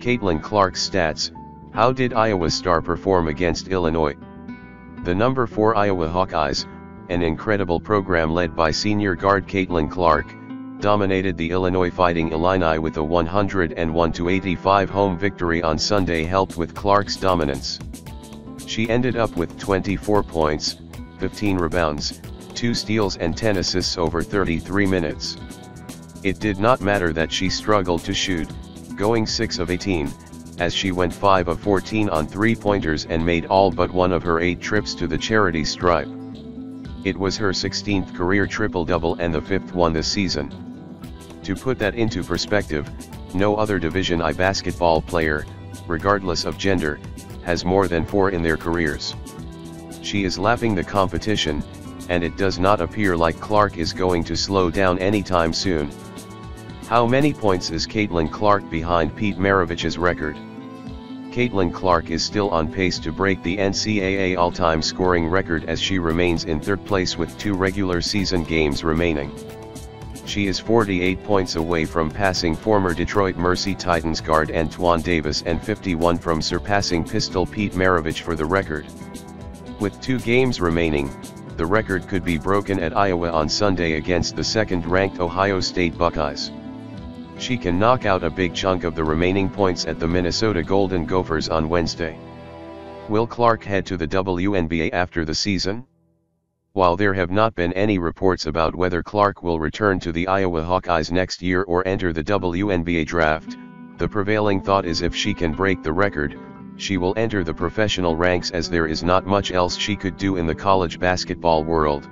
Caitlin Clark's stats, how did Iowa star perform against Illinois? The number 4 Iowa Hawkeyes, an incredible program led by senior guard Caitlin Clark, dominated the Illinois Fighting Illini with a 101-85 home victory on Sunday helped with Clark's dominance. She ended up with 24 points, 15 rebounds, 2 steals and 10 assists over 33 minutes. It did not matter that she struggled to shoot, going 6 of 18, as she went 5 of 14 on three-pointers and made all but one of her 8 trips to the charity stripe. It was her 16th career triple-double and the fifth one this season. To put that into perspective, no other Division I basketball player, regardless of gender, has more than four in their careers. She is lapping the competition, and it does not appear like Clark is going to slow down anytime soon. How many points is Caitlin Clark behind Pete Maravich's record? Caitlin Clark is still on pace to break the NCAA all-time scoring record as she remains in third place with two regular season games remaining. She is 48 points away from passing former Detroit Mercy Titans guard Antoine Davis and 51 from surpassing Pistol Pete Maravich for the record. With two games remaining, the record could be broken at Iowa on Sunday against the second-ranked Ohio State Buckeyes. She can knock out a big chunk of the remaining points at the Minnesota Golden Gophers on Wednesday. Will Clark head to the WNBA after the season? While there have not been any reports about whether Clark will return to the Iowa Hawkeyes next year or enter the WNBA draft, the prevailing thought is if she can break the record, she will enter the professional ranks as there is not much else she could do in the college basketball world.